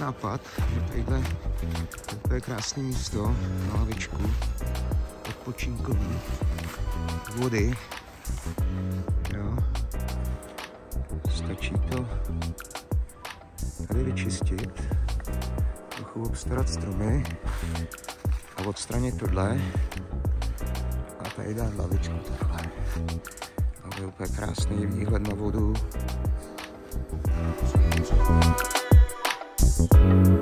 nápad. Tadyhle je krásné místo na lavičku. Odpočinkový. Vody. Jo. Stačí to tady vyčistit. Trochu obstarat stromy a odstranit tohle. A tady dát lavičku takhle. A je úplně krásný výhled na vodu. you